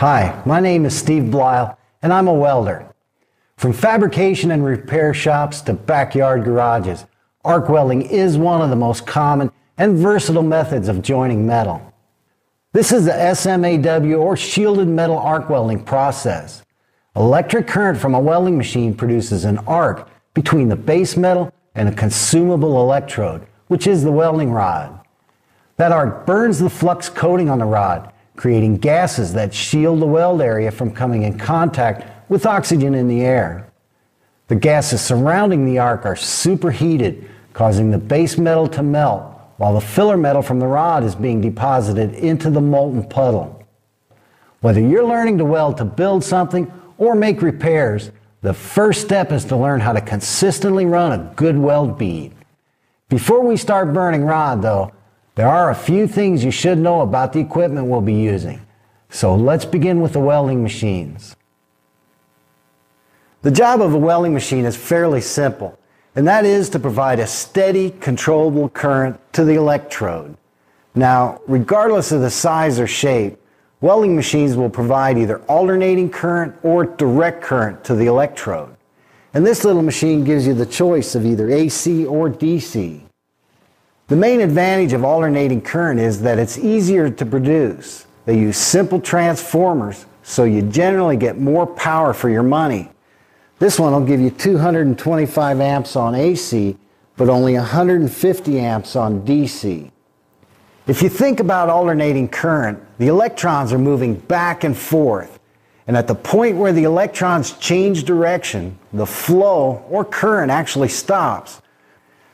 Hi, my name is Steve Bleile, and I'm a welder. From fabrication and repair shops to backyard garages, arc welding is one of the most common and versatile methods of joining metal. This is the SMAW or shielded metal arc welding process. Electric current from a welding machine produces an arc between the base metal and a consumable electrode, which is the welding rod. That arc burns the flux coating on the rod, creating gases that shield the weld area from coming in contact with oxygen in the air. The gases surrounding the arc are superheated, causing the base metal to melt, while the filler metal from the rod is being deposited into the molten puddle. Whether you're learning to weld to build something or make repairs, the first step is to learn how to consistently run a good weld bead. Before we start burning rod, though, there are a few things you should know about the equipment we'll be using. So let's begin with the welding machines. The job of a welding machine is fairly simple, and that is to provide a steady, controllable current to the electrode. Now, regardless of the size or shape, welding machines will provide either alternating current or direct current to the electrode. And this little machine gives you the choice of either AC or DC. The main advantage of alternating current is that it's easier to produce. They use simple transformers, so you generally get more power for your money. This one will give you 225 amps on AC, but only 150 amps on DC. If you think about alternating current, the electrons are moving back and forth. And at the point where the electrons change direction, the flow or current actually stops.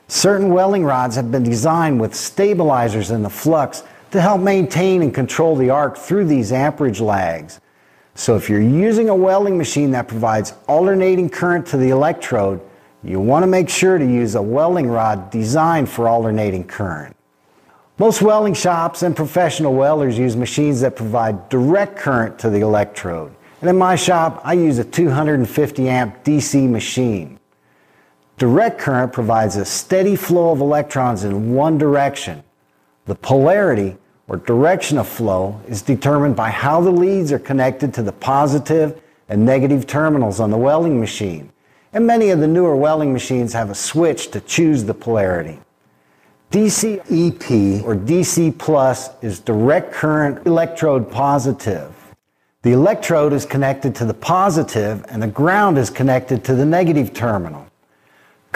Certain welding rods have been designed with stabilizers in the flux to help maintain and control the arc through these amperage lags. So if you're using a welding machine that provides alternating current to the electrode, you want to make sure to use a welding rod designed for alternating current. Most welding shops and professional welders use machines that provide direct current to the electrode. And in my shop, I use a 250 amp DC machine. Direct current provides a steady flow of electrons in one direction. The polarity, or direction of flow, is determined by how the leads are connected to the positive and negative terminals on the welding machine. And many of the newer welding machines have a switch to choose the polarity. DC EP, or DC plus, is direct current electrode positive. The electrode is connected to the positive and the ground is connected to the negative terminal.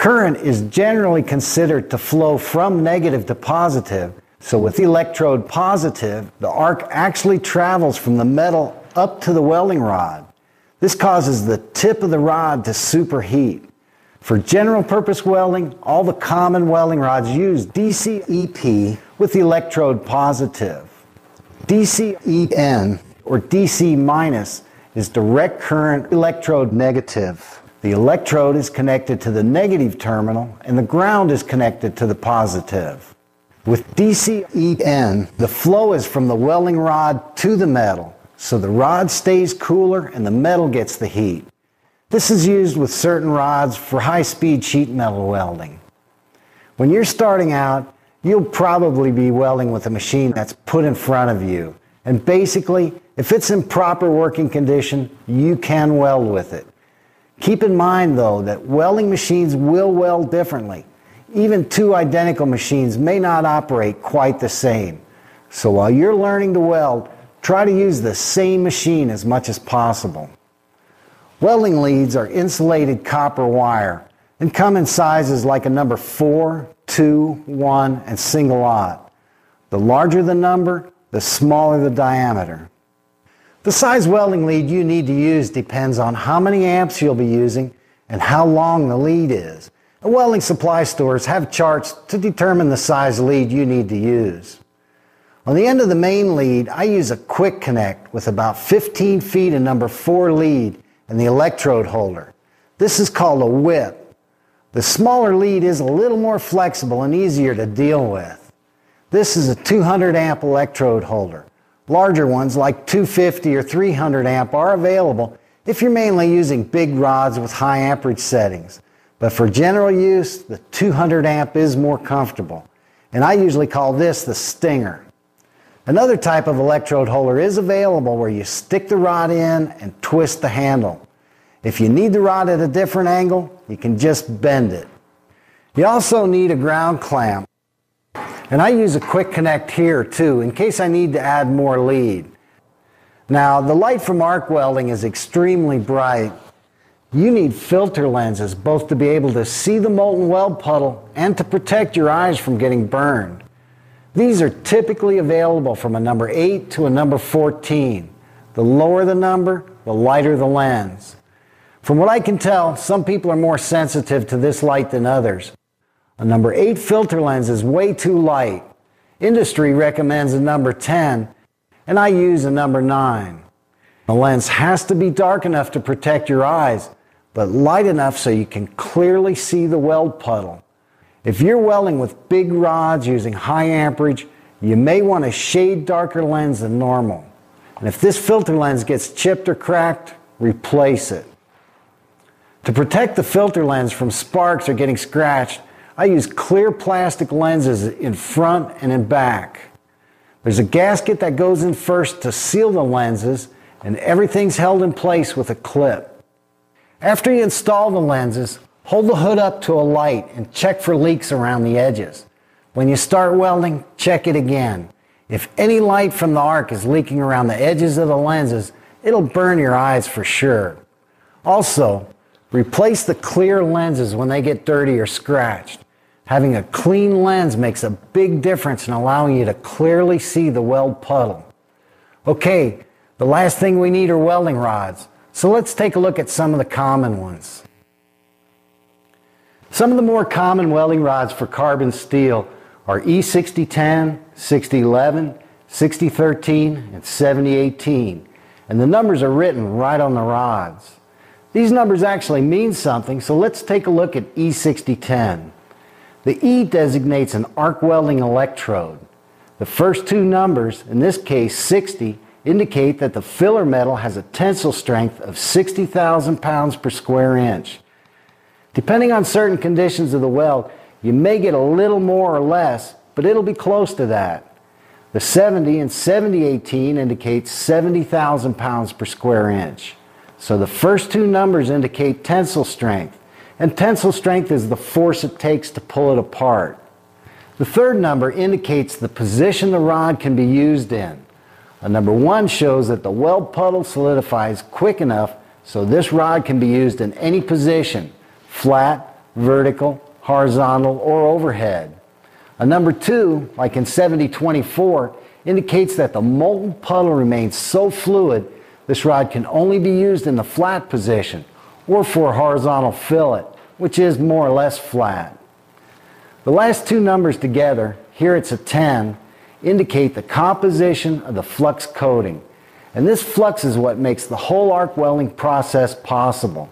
Current is generally considered to flow from negative to positive. So with electrode positive, the arc actually travels from the metal up to the welding rod. This causes the tip of the rod to superheat. For general purpose welding, all the common welding rods use DCEP with the electrode positive. DCEN, or DC minus, is direct current electrode negative. The electrode is connected to the negative terminal and the ground is connected to the positive. With DCEN, the flow is from the welding rod to the metal, so the rod stays cooler and the metal gets the heat. This is used with certain rods for high-speed sheet metal welding. When you're starting out, you'll probably be welding with a machine that's put in front of you. And basically, if it's in proper working condition, you can weld with it. Keep in mind, though, that welding machines will weld differently. Even two identical machines may not operate quite the same. So while you're learning to weld, try to use the same machine as much as possible. Welding leads are insulated copper wire and come in sizes like a number 4, 2, 1, and single aught. The larger the number, the smaller the diameter. The size welding lead you need to use depends on how many amps you'll be using and how long the lead is. And welding supply stores have charts to determine the size lead you need to use. On the end of the main lead, I use a quick connect with about 15 feet of number 4 lead and the electrode holder. This is called a whip. The smaller lead is a little more flexible and easier to deal with. This is a 200 amp electrode holder. Larger ones like 250 or 300 amp are available if you're mainly using big rods with high amperage settings. But for general use, the 200 amp is more comfortable. And I usually call this the Stinger. Another type of electrode holder is available where you stick the rod in and twist the handle. If you need the rod at a different angle, you can just bend it. You also need a ground clamp. And I use a quick connect here too in case I need to add more lead. Now the light from arc welding is extremely bright. You need filter lenses both to be able to see the molten weld puddle and to protect your eyes from getting burned. These are typically available from a number 8 to a number 14. The lower the number, the lighter the lens. From what I can tell, some people are more sensitive to this light than others. A number 8 filter lens is way too light. Industry recommends a number 10, and I use a number 9. The lens has to be dark enough to protect your eyes, but light enough so you can clearly see the weld puddle. If you're welding with big rods using high amperage, you may want a shade darker lens than normal. And if this filter lens gets chipped or cracked, replace it. To protect the filter lens from sparks or getting scratched, I use clear plastic lenses in front and in back. There's a gasket that goes in first to seal the lenses, and everything's held in place with a clip. After you install the lenses, Hold the hood up to a light and check for leaks around the edges. When you start welding, check it again. If any light from the arc is leaking around the edges of the lenses, it'll burn your eyes for sure. Also, replace the clear lenses when they get dirty or scratched. Having a clean lens makes a big difference in allowing you to clearly see the weld puddle. Okay, the last thing we need are welding rods. So let's take a look at some of the common ones. Some of the more common welding rods for carbon steel are E6010, 6011, 6013, and 7018. And the numbers are written right on the rods. These numbers actually mean something, so let's take a look at E6010. The E designates an arc welding electrode. The first two numbers, in this case 60, indicate that the filler metal has a tensile strength of 60,000 pounds per square inch. Depending on certain conditions of the weld, you may get a little more or less, but it'll be close to that. The 70 and 7018 indicates 70,000 pounds per square inch. So the first two numbers indicate tensile strength, and tensile strength is the force it takes to pull it apart. The third number indicates the position the rod can be used in. A number one shows that the weld puddle solidifies quick enough so this rod can be used in any position, flat, vertical, horizontal, or overhead. A number two, like in 7024, indicates that the molten puddle remains so fluid this rod can only be used in the flat position or for a horizontal fillet, which is more or less flat. The last two numbers together, here it's a 10, indicate the composition of the flux coating. And this flux is what makes the whole arc welding process possible.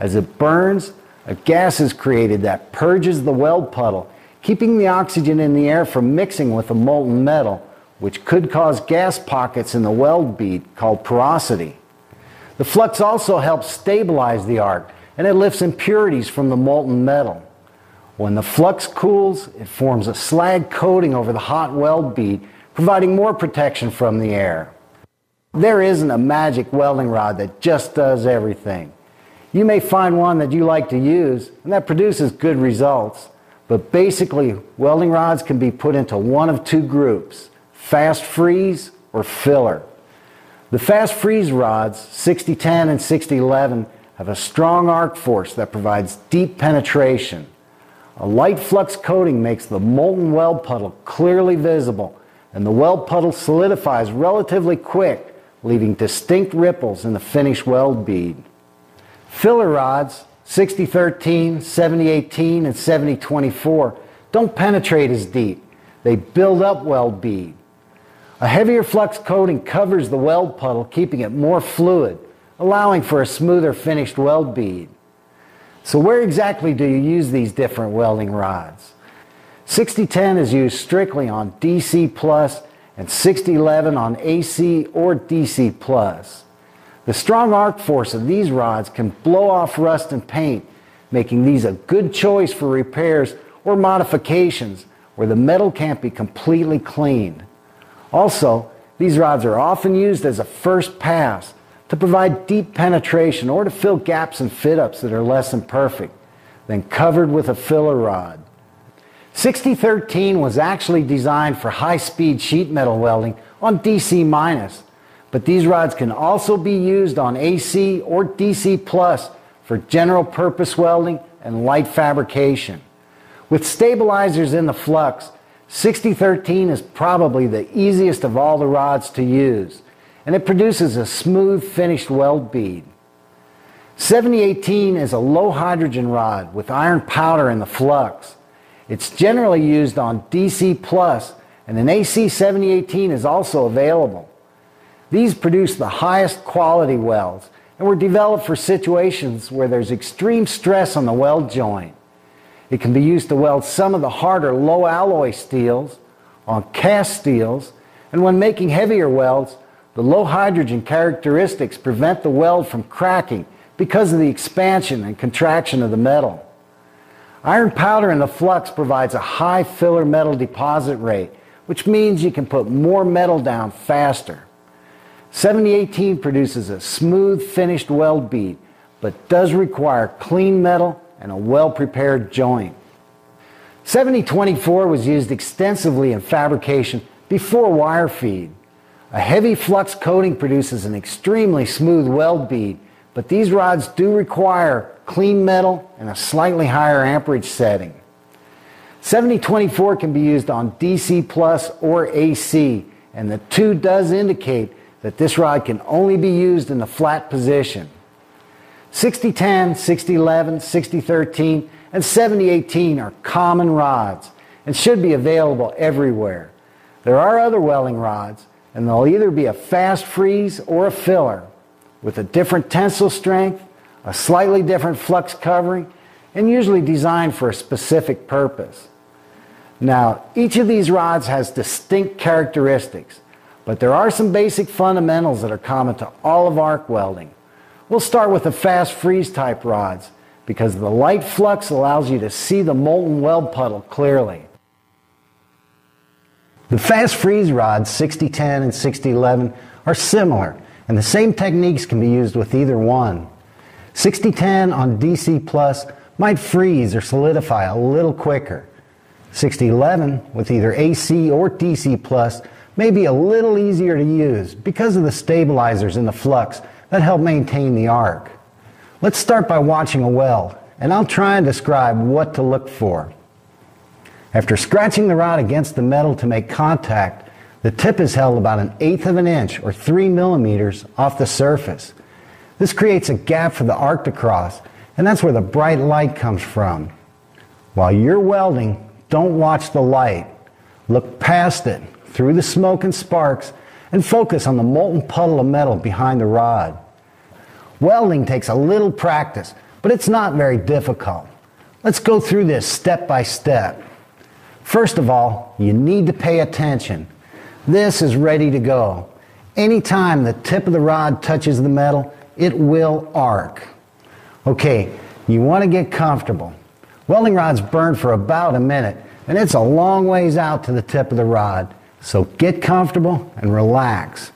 As it burns, a gas is created that purges the weld puddle, keeping the oxygen in the air from mixing with the molten metal, which could cause gas pockets in the weld bead called porosity. The flux also helps stabilize the arc and it lifts impurities from the molten metal. When the flux cools, it forms a slag coating over the hot weld bead, providing more protection from the air. There isn't a magic welding rod that just does everything. You may find one that you like to use and that produces good results. But basically, welding rods can be put into one of two groups, fast freeze or filler. The fast freeze rods, 6010 and 6011, have a strong arc force that provides deep penetration. A light flux coating makes the molten weld puddle clearly visible, and the weld puddle solidifies relatively quick, leaving distinct ripples in the finished weld bead. Filler rods, 6013, 7018, and 7024, don't penetrate as deep. They build up weld bead. A heavier flux coating covers the weld puddle, keeping it more fluid, allowing for a smoother finished weld bead. So where exactly do you use these different welding rods? 6010 is used strictly on DC plus and 6011 on AC or DC plus. The strong arc force of these rods can blow off rust and paint, making these a good choice for repairs or modifications where the metal can't be completely cleaned. Also, these rods are often used as a first pass to provide deep penetration or to fill gaps and fit-ups that are less than perfect, then covered with a filler rod. 6013 was actually designed for high-speed sheet metal welding on DC-, minus, but these rods can also be used on AC or DC plus for general purpose welding and light fabrication. With stabilizers in the flux, 6013 is probably the easiest of all the rods to use, and it produces a smooth finished weld bead. 7018 is a low hydrogen rod with iron powder in the flux. It's generally used on DC plus, and an AC 7018 is also available. These produce the highest quality welds and were developed for situations where there's extreme stress on the weld joint. It can be used to weld some of the harder low alloy steels on cast steels, and when making heavier welds, the low hydrogen characteristics prevent the weld from cracking because of the expansion and contraction of the metal. Iron powder in the flux provides a high filler metal deposit rate, which means you can put more metal down faster. 7018 produces a smooth finished weld bead, but does require clean metal and a well-prepared joint. 7024 was used extensively in fabrication before wire feed. A heavy flux coating produces an extremely smooth weld bead, but these rods do require clean metal and a slightly higher amperage setting. 7024 can be used on DC plus or AC, and the 2 does indicate that this rod can only be used in the flat position. 6010, 6011, 6013, and 7018 are common rods and should be available everywhere. There are other welding rods, and they'll either be a fast freeze or a filler with a different tensile strength, a slightly different flux covering, and usually designed for a specific purpose. Now, each of these rods has distinct characteristics, but there are some basic fundamentals that are common to all of arc welding. We'll start with the fast freeze type rods because the light flux allows you to see the molten weld puddle clearly. The fast freeze rods 6010 and 6011 are similar and the same techniques can be used with either one. 6010 on DC plus might freeze or solidify a little quicker. 6011 with either AC or DC plus may be a little easier to use because of the stabilizers in the flux that help maintain the arc. Let's start by watching a weld, and I'll try and describe what to look for. After scratching the rod against the metal to make contact, the tip is held about an eighth of an inch or three millimeters off the surface. This creates a gap for the arc to cross, and that's where the bright light comes from. While you're welding, don't watch the light. Look past it, through the smoke and sparks, and focus on the molten puddle of metal behind the rod. Welding takes a little practice, but it's not very difficult. Let's go through this step by step. First of all, you need to pay attention. This is ready to go. Anytime the tip of the rod touches the metal, it will arc. Okay, you want to get comfortable. Welding rods burn for about a minute, and it's a long ways out to the tip of the rod. So get comfortable and relax.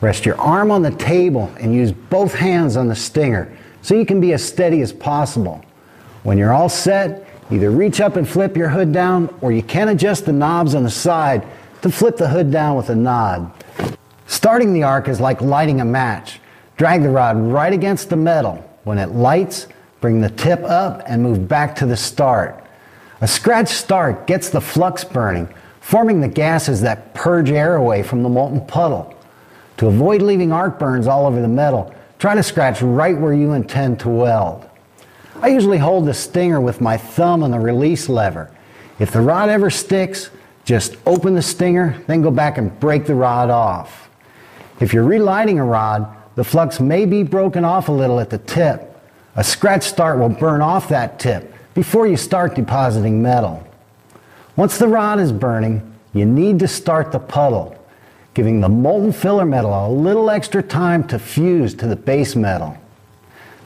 Rest your arm on the table and use both hands on the stinger so you can be as steady as possible. When you're all set, either reach up and flip your hood down or you can adjust the knobs on the side to flip the hood down with a nod. Starting the arc is like lighting a match. Drag the rod right against the metal. When it lights, bring the tip up and move back to the start. A scratch start gets the flux burning, forming the gases that purge air away from the molten puddle. To avoid leaving arc burns all over the metal, try to scratch right where you intend to weld. I usually hold the stinger with my thumb on the release lever. If the rod ever sticks, just open the stinger, then go back and break the rod off. If you're relighting a rod, the flux may be broken off a little at the tip. A scratch start will burn off that tip before you start depositing metal. Once the rod is burning, you need to start the puddle, giving the molten filler metal a little extra time to fuse to the base metal.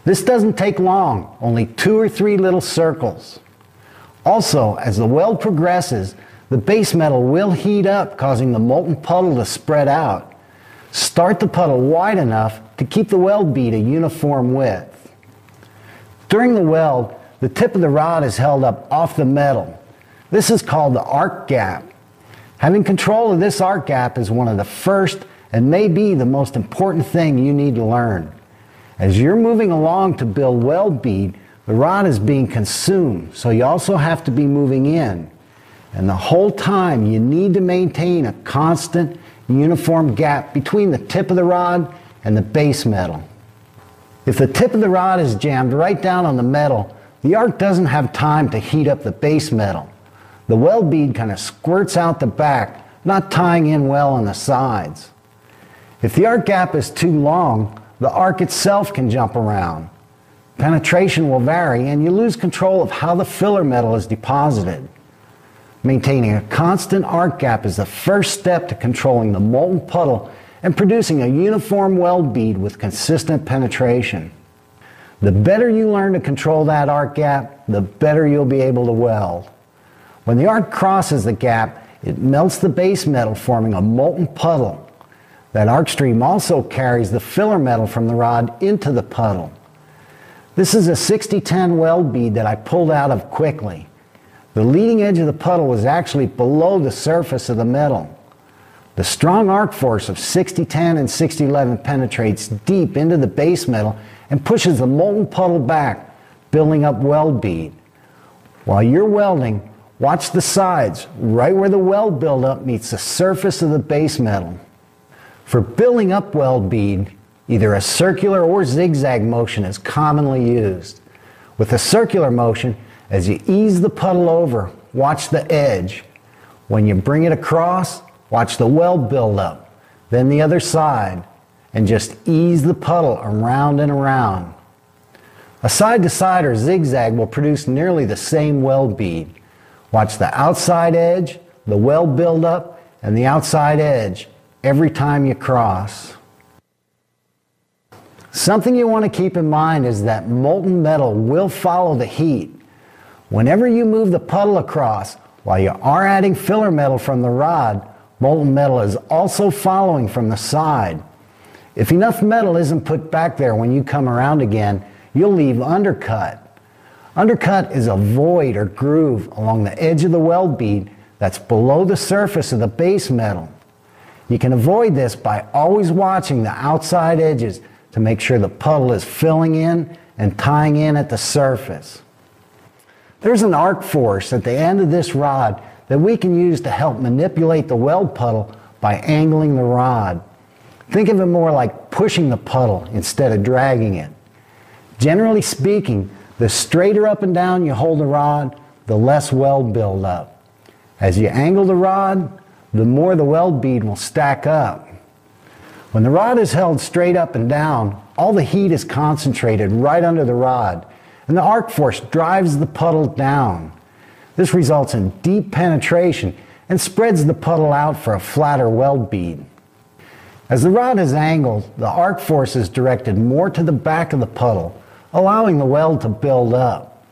This doesn't take long, only two or three little circles. Also, as the weld progresses, the base metal will heat up, causing the molten puddle to spread out. Start the puddle wide enough to keep the weld bead a uniform width. During the weld, the tip of the rod is held up off the metal. This is called the arc gap. Having control of this arc gap is one of the first and may be the most important thing you need to learn. As you're moving along to build weld bead, the rod is being consumed, so you also have to be moving in. And the whole time you need to maintain a constant, uniform gap between the tip of the rod and the base metal. If the tip of the rod is jammed right down on the metal, the arc doesn't have time to heat up the base metal. The weld bead kind of squirts out the back, not tying in well on the sides. If the arc gap is too long, the arc itself can jump around. Penetration will vary and you lose control of how the filler metal is deposited. Maintaining a constant arc gap is the first step to controlling the molten puddle and producing a uniform weld bead with consistent penetration. The better you learn to control that arc gap, the better you'll be able to weld. When the arc crosses the gap, it melts the base metal, forming a molten puddle. That arc stream also carries the filler metal from the rod into the puddle. This is a 6010 weld bead that I pulled out of quickly. The leading edge of the puddle was actually below the surface of the metal. The strong arc force of 6010 and 6011 penetrates deep into the base metal and pushes the molten puddle back, building up weld bead. While you're welding, Watch the sides, right where the weld buildup meets the surface of the base metal. For building up weld bead, either a circular or zigzag motion is commonly used. With a circular motion, as you ease the puddle over, watch the edge. When you bring it across, watch the weld build up. Then the other side, and just ease the puddle around and around. A side to side or zigzag will produce nearly the same weld bead. Watch the outside edge, the weld buildup, and the outside edge every time you cross. Something you want to keep in mind is that molten metal will follow the heat. Whenever you move the puddle across, while you are adding filler metal from the rod, molten metal is also following from the side. If enough metal isn't put back there when you come around again, you'll leave undercut. Undercut is a void or groove along the edge of the weld bead that's below the surface of the base metal. You can avoid this by always watching the outside edges to make sure the puddle is filling in and tying in at the surface. There's an arc force at the end of this rod that we can use to help manipulate the weld puddle by angling the rod. Think of it more like pushing the puddle instead of dragging it. Generally speaking, the straighter up and down you hold the rod, the less weld build up. As you angle the rod, the more the weld bead will stack up. When the rod is held straight up and down, all the heat is concentrated right under the rod, and the arc force drives the puddle down. This results in deep penetration and spreads the puddle out for a flatter weld bead. As the rod is angled, the arc force is directed more to the back of the puddle, allowing the weld to build up.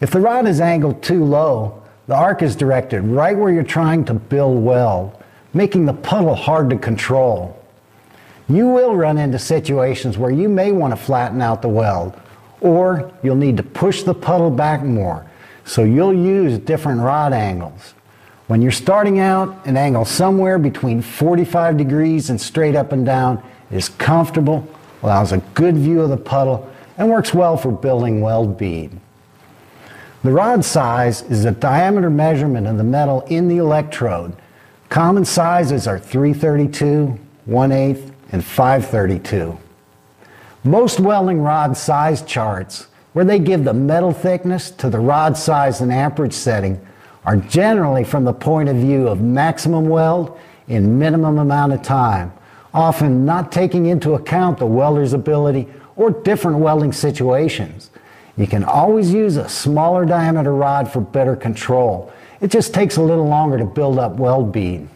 If the rod is angled too low, the arc is directed right where you're trying to build weld, making the puddle hard to control. You will run into situations where you may want to flatten out the weld, or you'll need to push the puddle back more, so you'll use different rod angles. When you're starting out, an angle somewhere between 45 degrees and straight up and down is comfortable, allows a good view of the puddle, and works well for building weld bead. The rod size is a diameter measurement of the metal in the electrode. Common sizes are 332, 1 8 and 532. Most welding rod size charts, where they give the metal thickness to the rod size and amperage setting, are generally from the point of view of maximum weld in minimum amount of time, often not taking into account the welder's ability or different welding situations. You can always use a smaller diameter rod for better control. It just takes a little longer to build up weld bead.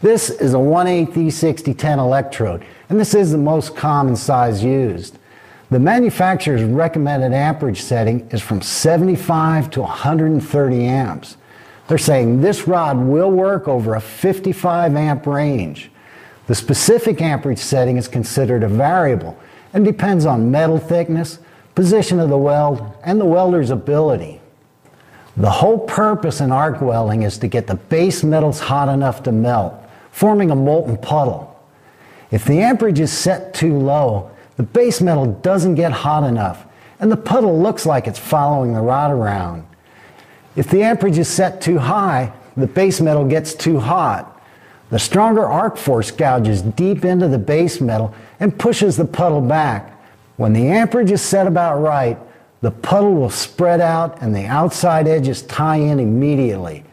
This is a 1 8 E6010 electrode, and this is the most common size used. The manufacturer's recommended amperage setting is from 75 to 130 amps. They're saying this rod will work over a 55 amp range. The specific amperage setting is considered a variable and depends on metal thickness, position of the weld, and the welder's ability. The whole purpose in arc welding is to get the base metals hot enough to melt, forming a molten puddle. If the amperage is set too low, the base metal doesn't get hot enough, and the puddle looks like it's following the rod around. If the amperage is set too high, the base metal gets too hot. The stronger arc force gouges deep into the base metal and pushes the puddle back. When the amperage is set about right, the puddle will spread out and the outside edges tie in immediately.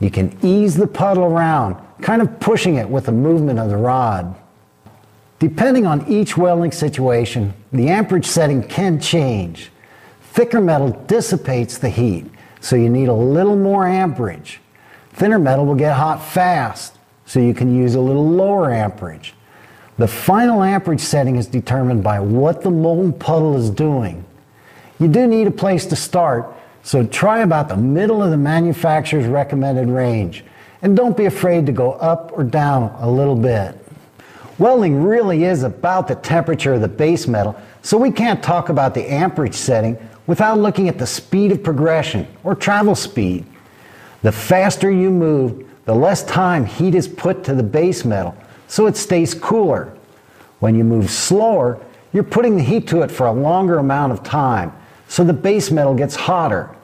You can ease the puddle around, kind of pushing it with the movement of the rod. Depending on each welding situation, the amperage setting can change. Thicker metal dissipates the heat, so you need a little more amperage. Thinner metal will get hot fast, so you can use a little lower amperage. The final amperage setting is determined by what the molten puddle is doing. You do need a place to start, so try about the middle of the manufacturer's recommended range. And don't be afraid to go up or down a little bit. Welding really is about the temperature of the base metal, so we can't talk about the amperage setting without looking at the speed of progression or travel speed. The faster you move, the less time heat is put to the base metal, so it stays cooler. When you move slower, you're putting the heat to it for a longer amount of time, so the base metal gets hotter.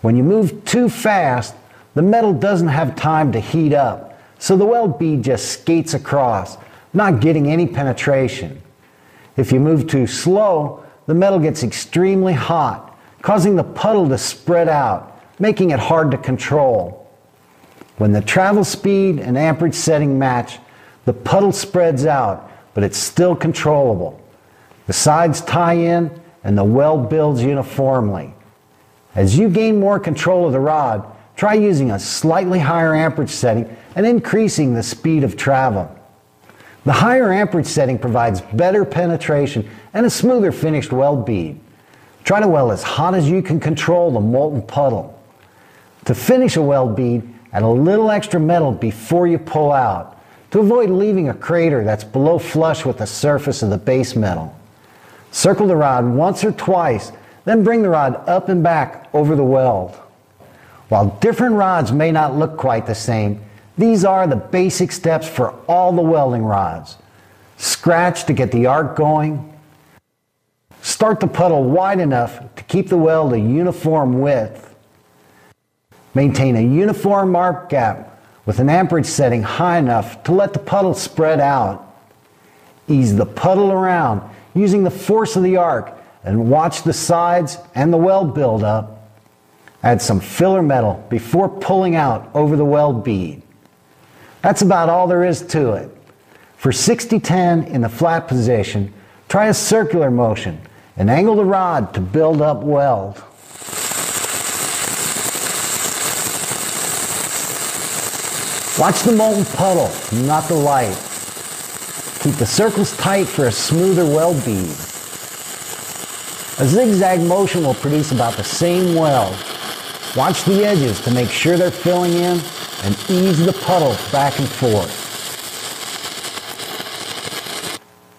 When you move too fast, the metal doesn't have time to heat up, so the weld bead just skates across, not getting any penetration. If you move too slow, the metal gets extremely hot, causing the puddle to spread out, making it hard to control. When the travel speed and amperage setting match, the puddle spreads out, but it's still controllable. The sides tie in and the weld builds uniformly. As you gain more control of the rod, try using a slightly higher amperage setting and increasing the speed of travel. The higher amperage setting provides better penetration and a smoother finished weld bead. Try to weld as hot as you can control the molten puddle. To finish a weld bead, add a little extra metal before you pull out to avoid leaving a crater that's below flush with the surface of the base metal. Circle the rod once or twice, then bring the rod up and back over the weld. While different rods may not look quite the same, these are the basic steps for all the welding rods. Scratch to get the arc going. Start the puddle wide enough to keep the weld a uniform width. Maintain a uniform arc gap with an amperage setting high enough to let the puddle spread out. Ease the puddle around using the force of the arc and watch the sides and the weld build up. Add some filler metal before pulling out over the weld bead. That's about all there is to it. For 60-10 in the flat position, try a circular motion and angle the rod to build up weld. Watch the molten puddle, not the light. Keep the circles tight for a smoother weld bead. A zigzag motion will produce about the same weld. Watch the edges to make sure they're filling in and ease the puddle back and forth.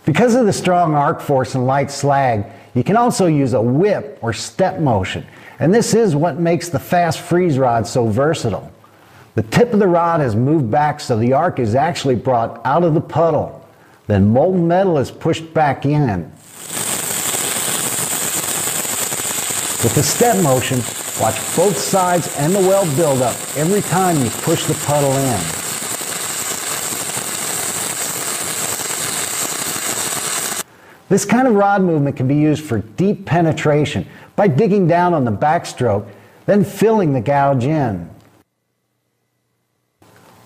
Because of the strong arc force and light slag, you can also use a whip or step motion, and this is what makes the fast freeze rod so versatile. The tip of the rod is moved back so the arc is actually brought out of the puddle. Then molten metal is pushed back in. With the step motion, watch both sides and the weld build up every time you push the puddle in. This kind of rod movement can be used for deep penetration by digging down on the backstroke, then filling the gouge in.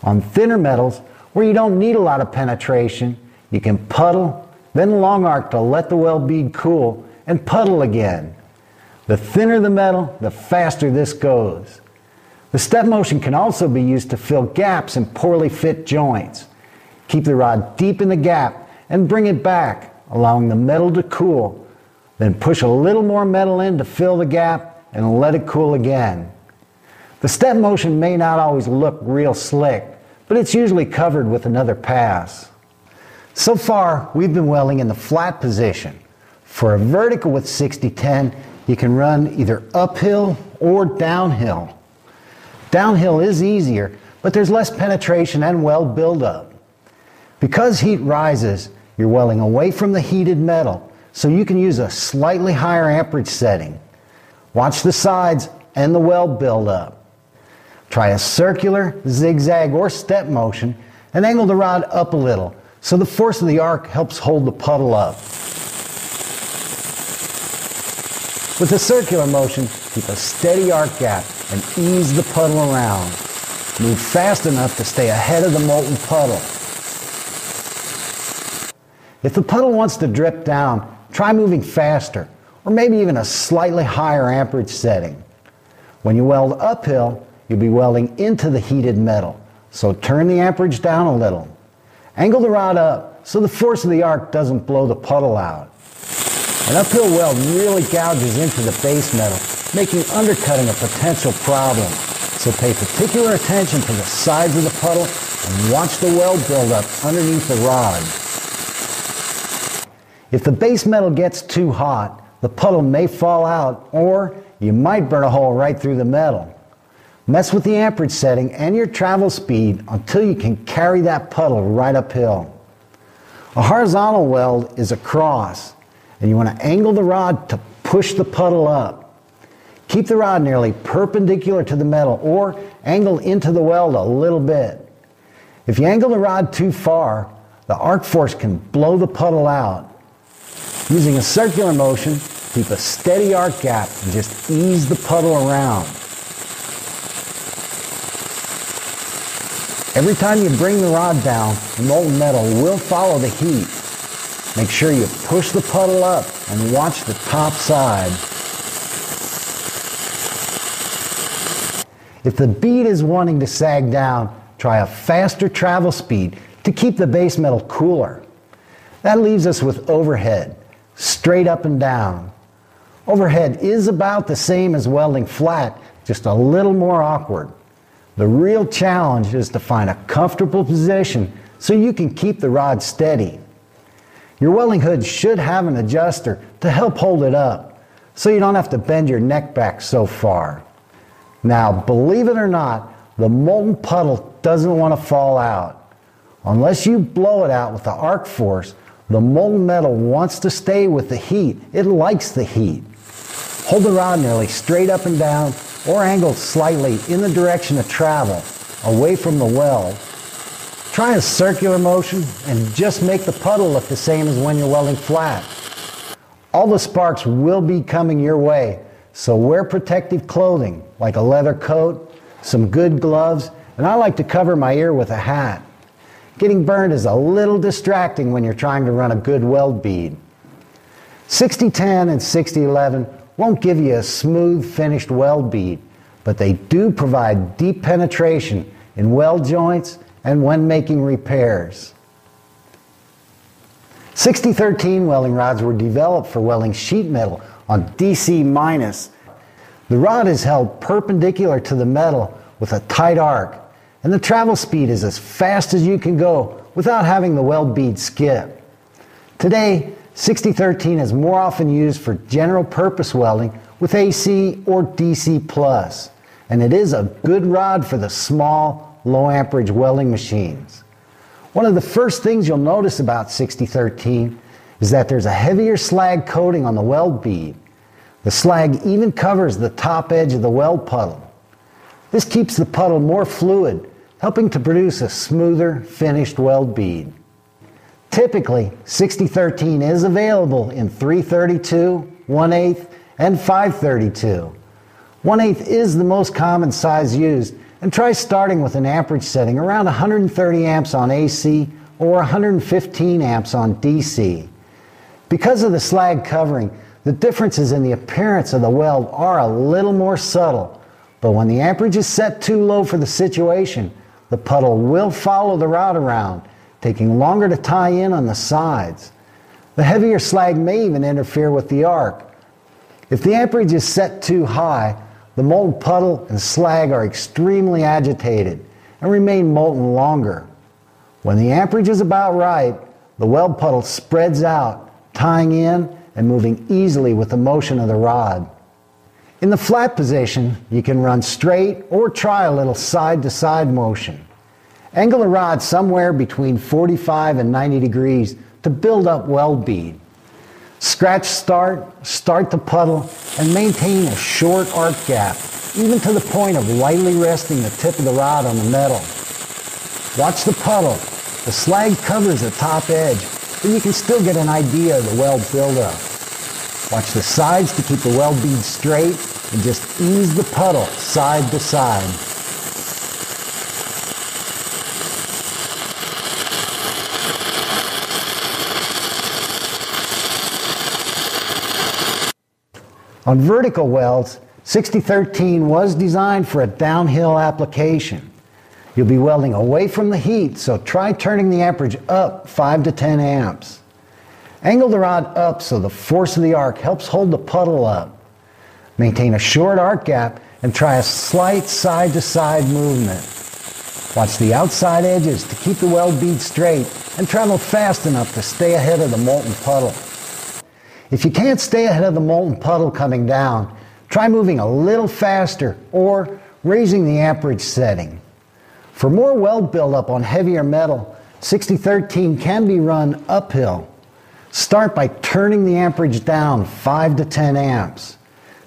On thinner metals, where you don't need a lot of penetration, you can puddle, then long arc to let the weld bead cool, and puddle again. The thinner the metal, the faster this goes. The step motion can also be used to fill gaps in poorly fit joints. Keep the rod deep in the gap and bring it back, allowing the metal to cool. Then push a little more metal in to fill the gap and let it cool again. The step motion may not always look real slick, but it's usually covered with another pass. So far, we've been welding in the flat position. For a vertical with 6010, you can run either uphill or downhill. Downhill is easier, but there's less penetration and weld buildup. Because heat rises, you're welding away from the heated metal, so you can use a slightly higher amperage setting. Watch the sides and the weld buildup. Try a circular, zigzag, or step motion and angle the rod up a little so the force of the arc helps hold the puddle up. With a circular motion, keep a steady arc gap and ease the puddle around. Move fast enough to stay ahead of the molten puddle. If the puddle wants to drip down, try moving faster, or maybe even a slightly higher amperage setting. When you weld uphill, you'll be welding into the heated metal. So turn the amperage down a little. Angle the rod up so the force of the arc doesn't blow the puddle out. An uphill weld really gouges into the base metal, making undercutting a potential problem. So pay particular attention to the sides of the puddle and watch the weld buildup underneath the rod. If the base metal gets too hot, the puddle may fall out or you might burn a hole right through the metal. Mess with the amperage setting and your travel speed until you can carry that puddle right uphill. A horizontal weld is a cross, and you want to angle the rod to push the puddle up. Keep the rod nearly perpendicular to the metal or angle into the weld a little bit. If you angle the rod too far, the arc force can blow the puddle out. Using a circular motion, keep a steady arc gap and just ease the puddle around. Every time you bring the rod down, the molten metal will follow the heat. Make sure you push the puddle up and watch the top side. If the bead is wanting to sag down, try a faster travel speed to keep the base metal cooler. That leaves us with overhead, straight up and down. Overhead is about the same as welding flat, just a little more awkward. The real challenge is to find a comfortable position so you can keep the rod steady. Your welding hood should have an adjuster to help hold it up so you don't have to bend your neck back so far. Now, believe it or not, the molten puddle doesn't want to fall out. Unless you blow it out with the arc force, the molten metal wants to stay with the heat. It likes the heat. Hold the rod nearly straight up and down or angled slightly in the direction of travel, away from the weld. Try a circular motion and just make the puddle look the same as when you're welding flat. All the sparks will be coming your way, so wear protective clothing like a leather coat, some good gloves, and I like to cover my ear with a hat. Getting burned is a little distracting when you're trying to run a good weld bead. 6010 and 6011 won't give you a smooth finished weld bead, but they do provide deep penetration in weld joints and when making repairs. 6013 welding rods were developed for welding sheet metal on DC minus. The rod is held perpendicular to the metal with a tight arc, and the travel speed is as fast as you can go without having the weld bead skip. Today, 6013 is more often used for general purpose welding with AC or DC plus, and it is a good rod for the small, low amperage welding machines. One of the first things you'll notice about 6013 is that there's a heavier slag coating on the weld bead. The slag even covers the top edge of the weld puddle. This keeps the puddle more fluid, helping to produce a smoother, finished weld bead. Typically, 6013 is available in 332, 1 8 and 532. 1 8 is the most common size used, and try starting with an amperage setting around 130 amps on AC or 115 amps on DC. Because of the slag covering, the differences in the appearance of the weld are a little more subtle, but when the amperage is set too low for the situation, the puddle will follow the rod around taking longer to tie in on the sides. The heavier slag may even interfere with the arc. If the amperage is set too high, the molten puddle and slag are extremely agitated and remain molten longer. When the amperage is about right, the weld puddle spreads out, tying in and moving easily with the motion of the rod. In the flat position, you can run straight or try a little side-to-side motion. Angle the rod somewhere between 45 and 90 degrees to build up weld bead. Scratch start, start the puddle, and maintain a short arc gap, even to the point of lightly resting the tip of the rod on the metal. Watch the puddle. The slag covers the top edge, but you can still get an idea of the weld buildup. Watch the sides to keep the weld bead straight and just ease the puddle side to side. On vertical welds, 6013 was designed for a downhill application. You'll be welding away from the heat, so try turning the amperage up 5 to 10 amps. Angle the rod up so the force of the arc helps hold the puddle up. Maintain a short arc gap and try a slight side-to-side movement. Watch the outside edges to keep the weld bead straight and travel fast enough to stay ahead of the molten puddle. If you can't stay ahead of the molten puddle coming down, try moving a little faster or raising the amperage setting. For more weld buildup on heavier metal, 6013 can be run uphill. Start by turning the amperage down 5 to 10 amps.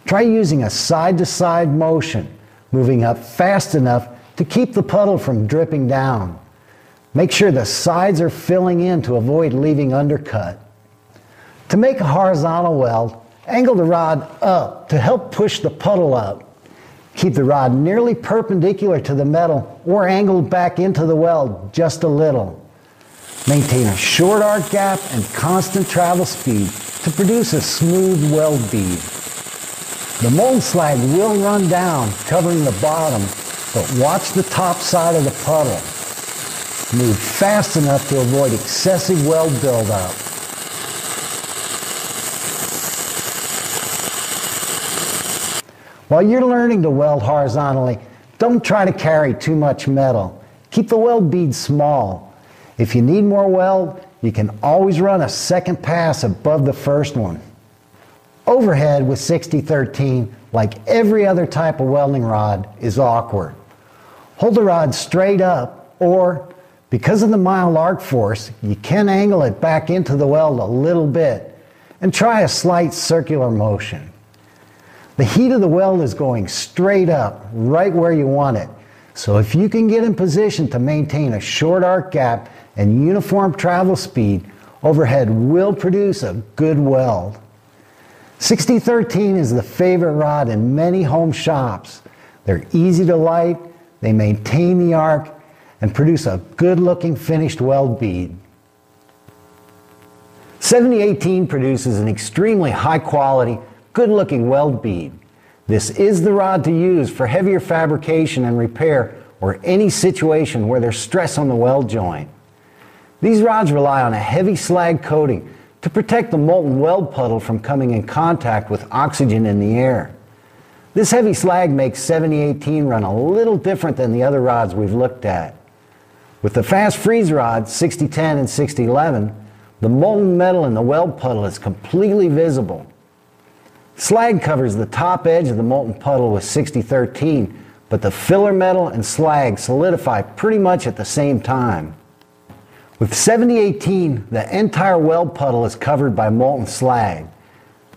Try using a side-to-side motion, moving up fast enough to keep the puddle from dripping down. Make sure the sides are filling in to avoid leaving undercut. To make a horizontal weld, angle the rod up to help push the puddle up. Keep the rod nearly perpendicular to the metal or angled back into the weld just a little. Maintain a short arc gap and constant travel speed to produce a smooth weld bead. The molten slag will run down, covering the bottom, but watch the top side of the puddle. Move fast enough to avoid excessive weld buildup. While you're learning to weld horizontally, don't try to carry too much metal. Keep the weld bead small. If you need more weld, you can always run a second pass above the first one. Overhead with 6013, like every other type of welding rod, is awkward. Hold the rod straight up, or because of the mild arc force, you can angle it back into the weld a little bit and try a slight circular motion. The heat of the weld is going straight up, right where you want it. So if you can get in position to maintain a short arc gap and uniform travel speed, overhead will produce a good weld. 6013 is the favorite rod in many home shops. They're easy to light, they maintain the arc, and produce a good looking finished weld bead. 7018 produces an extremely high quality, good looking weld bead. This is the rod to use for heavier fabrication and repair or any situation where there's stress on the weld joint. These rods rely on a heavy slag coating to protect the molten weld puddle from coming in contact with oxygen in the air. This heavy slag makes 7018 run a little different than the other rods we've looked at. With the fast freeze rods 6010 and 6011, the molten metal in the weld puddle is completely visible. Slag covers the top edge of the molten puddle with 6013, but the filler metal and slag solidify pretty much at the same time. With 7018, the entire weld puddle is covered by molten slag.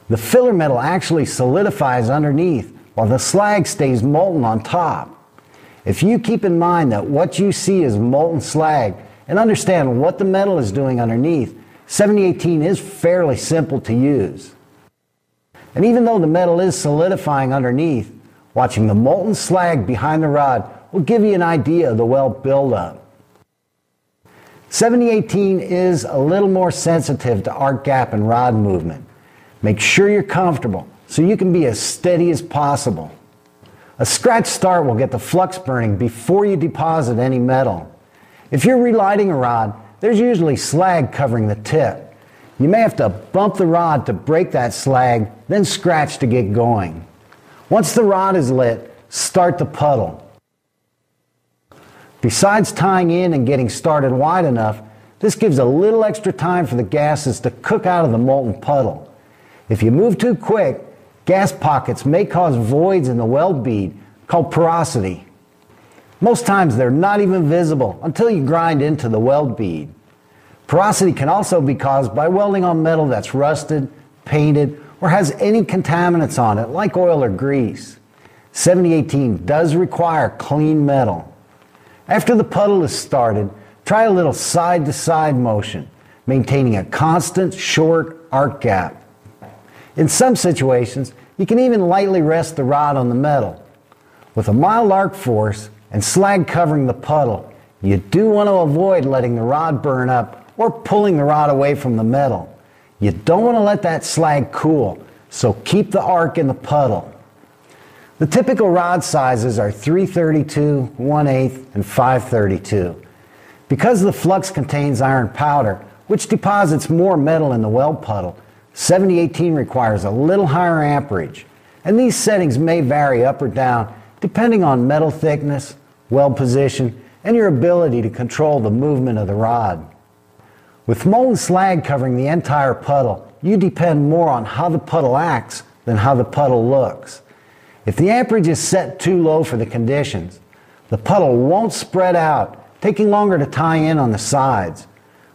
The filler metal actually solidifies underneath while the slag stays molten on top. If you keep in mind that what you see is molten slag and understand what the metal is doing underneath, 7018 is fairly simple to use. And even though the metal is solidifying underneath, watching the molten slag behind the rod will give you an idea of the weld buildup. 7018 is a little more sensitive to arc gap and rod movement. Make sure you're comfortable so you can be as steady as possible. A scratch start will get the flux burning before you deposit any metal. If you're relighting a rod, there's usually slag covering the tip. You may have to bump the rod to break that slag, then scratch to get going. Once the rod is lit, start the puddle. Besides tying in and getting started wide enough, this gives a little extra time for the gases to cook out of the molten puddle. If you move too quick, gas pockets may cause voids in the weld bead called porosity. Most times they're not even visible until you grind into the weld bead. Porosity can also be caused by welding on metal that's rusted, painted, or has any contaminants on it, like oil or grease. 7018 does require clean metal. After the puddle is started, try a little side to side motion, maintaining a constant short arc gap. In some situations, you can even lightly rest the rod on the metal. With a mild arc force and slag covering the puddle, you do want to avoid letting the rod burn up or pulling the rod away from the metal. You don't want to let that slag cool, so keep the arc in the puddle. The typical rod sizes are 332, 1 8 and 532. Because the flux contains iron powder, which deposits more metal in the weld puddle, 7018 requires a little higher amperage, and these settings may vary up or down depending on metal thickness, weld position, and your ability to control the movement of the rod. With molten slag covering the entire puddle, you depend more on how the puddle acts than how the puddle looks. If the amperage is set too low for the conditions, the puddle won't spread out, taking longer to tie in on the sides.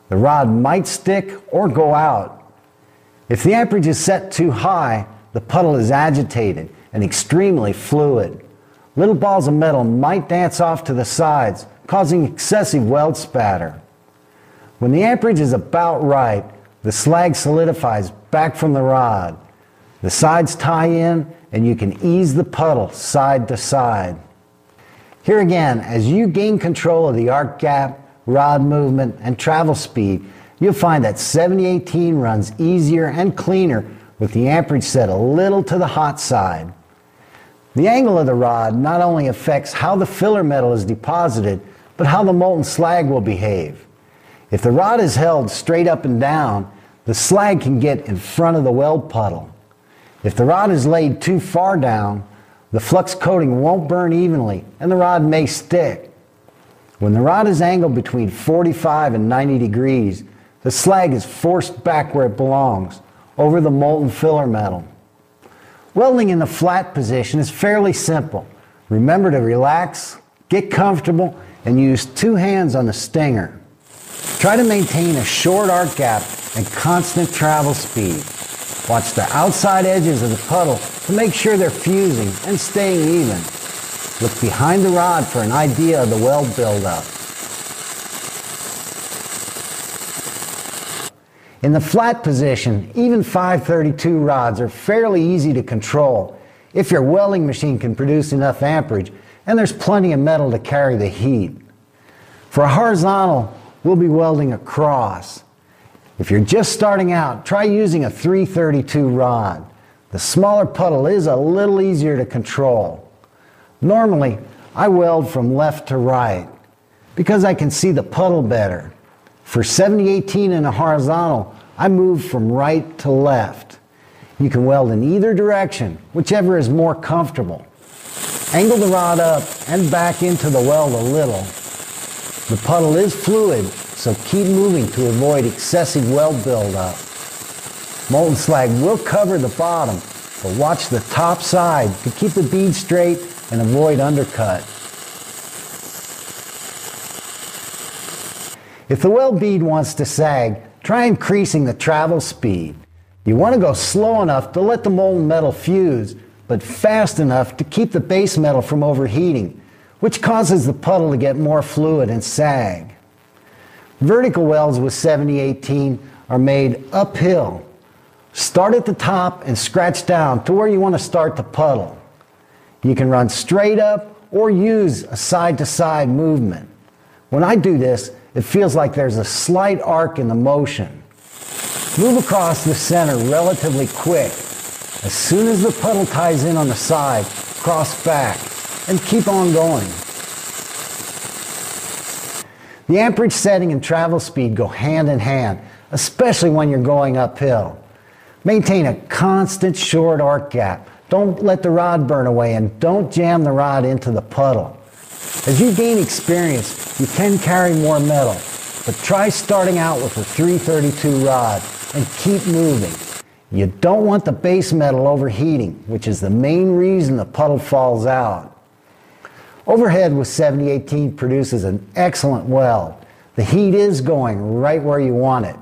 The rod might stick or go out. If the amperage is set too high, the puddle is agitated and extremely fluid. Little balls of metal might dance off to the sides, causing excessive weld spatter. When the amperage is about right, the slag solidifies back from the rod. The sides tie in and you can ease the puddle side to side. Here again, as you gain control of the arc gap, rod movement, and travel speed, you'll find that 7018 runs easier and cleaner with the amperage set a little to the hot side. The angle of the rod not only affects how the filler metal is deposited, but how the molten slag will behave. If the rod is held straight up and down, the slag can get in front of the weld puddle. If the rod is laid too far down, the flux coating won't burn evenly and the rod may stick. When the rod is angled between 45 and 90 degrees, the slag is forced back where it belongs, over the molten filler metal. Welding in the flat position is fairly simple. Remember to relax, get comfortable, and use two hands on the stinger. Try to maintain a short arc gap and constant travel speed. Watch the outside edges of the puddle to make sure they're fusing and staying even. Look behind the rod for an idea of the weld buildup. In the flat position, even 532 rods are fairly easy to control if your welding machine can produce enough amperage and there's plenty of metal to carry the heat. For a horizontal, we'll be welding across. If you're just starting out, try using a 332 rod. The smaller puddle is a little easier to control. Normally, I weld from left to right because I can see the puddle better. For 7018 in a horizontal, I move from right to left. You can weld in either direction, whichever is more comfortable. Angle the rod up and back into the weld a little. The puddle is fluid, so keep moving to avoid excessive weld buildup. Molten slag will cover the bottom, but watch the top side to keep the bead straight and avoid undercut. If the weld bead wants to sag, try increasing the travel speed. You want to go slow enough to let the molten metal fuse, but fast enough to keep the base metal from overheating, which causes the puddle to get more fluid and sag. Vertical welds with 7018 are made uphill. Start at the top and scratch down to where you want to start the puddle. You can run straight up or use a side to side movement. When I do this, it feels like there's a slight arc in the motion. Move across the center relatively quick. As soon as the puddle ties in on the side, cross back and keep on going. The amperage setting and travel speed go hand in hand, especially when you're going uphill. Maintain a constant short arc gap. Don't let the rod burn away and don't jam the rod into the puddle. As you gain experience, you can carry more metal, but try starting out with a 332 rod and keep moving. You don't want the base metal overheating, which is the main reason the puddle falls out. Overhead with 7018 produces an excellent weld. The heat is going right where you want it.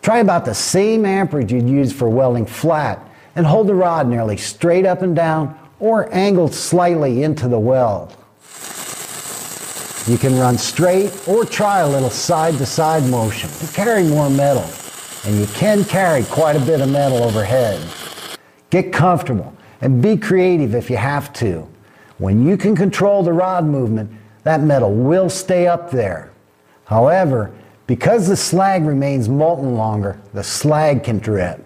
Try about the same amperage you'd use for welding flat and hold the rod nearly straight up and down or angled slightly into the weld. You can run straight or try a little side-to-side motion to carry more metal. And you can carry quite a bit of metal overhead. Get comfortable and be creative if you have to. When you can control the rod movement, that metal will stay up there. However, because the slag remains molten longer, the slag can drip.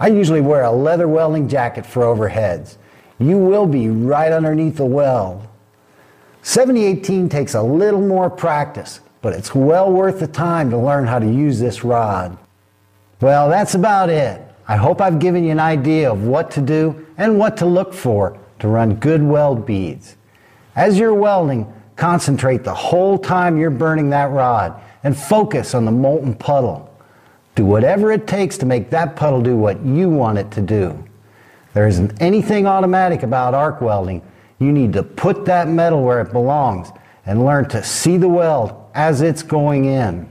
I usually wear a leather welding jacket for overheads. You will be right underneath the weld. 7018 takes a little more practice, but it's well worth the time to learn how to use this rod. Well, that's about it. I hope I've given you an idea of what to do and what to look for to run good weld beads. As you're welding, concentrate the whole time you're burning that rod and focus on the molten puddle. Do whatever it takes to make that puddle do what you want it to do. There isn't anything automatic about arc welding. You need to put that metal where it belongs and learn to see the weld as it's going in.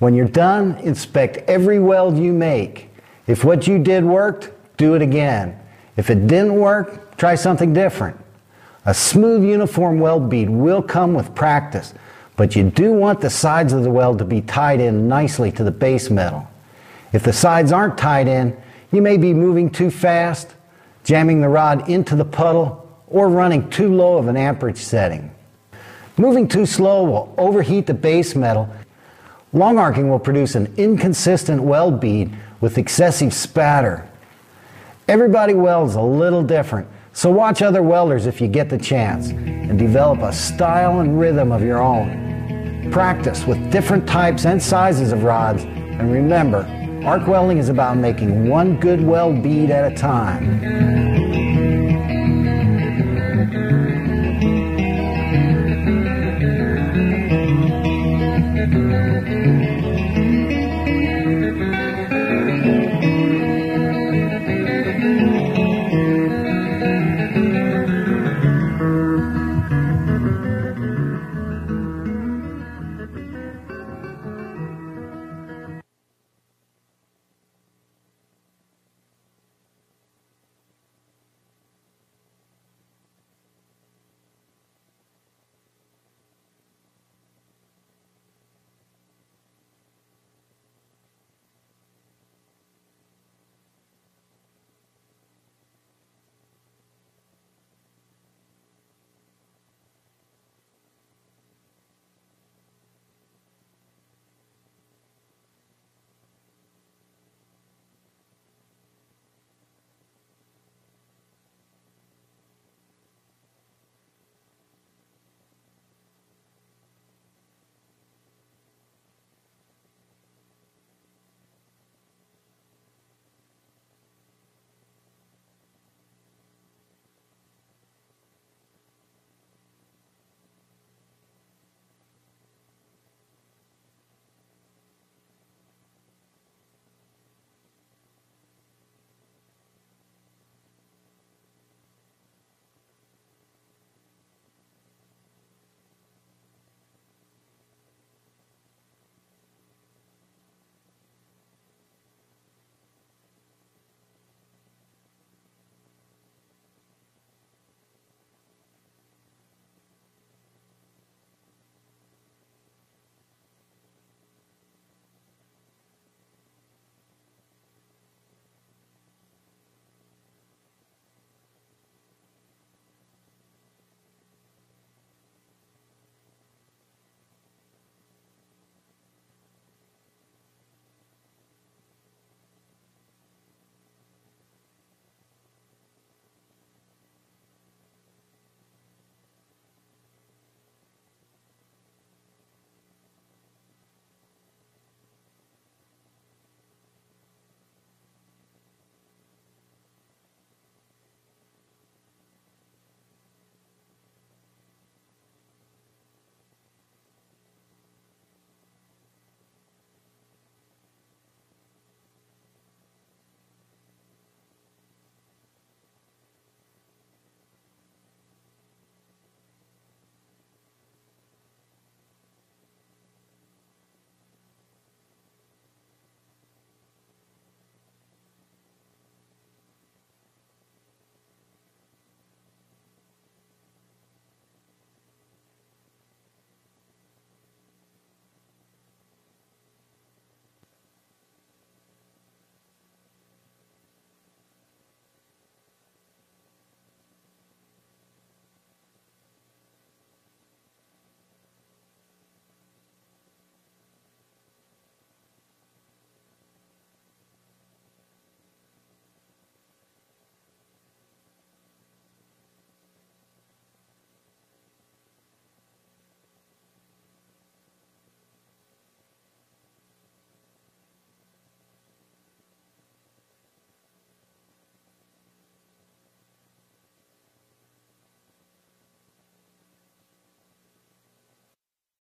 When you're done, inspect every weld you make. If what you did worked, do it again. If it didn't work, Try something different. A smooth uniform weld bead will come with practice, but you do want the sides of the weld to be tied in nicely to the base metal. If the sides aren't tied in, you may be moving too fast, jamming the rod into the puddle, or running too low of an amperage setting. Moving too slow will overheat the base metal. Long arcing will produce an inconsistent weld bead with excessive spatter. Everybody welds a little different, so watch other welders if you get the chance and develop a style and rhythm of your own. Practice with different types and sizes of rods and remember, arc welding is about making one good weld bead at a time.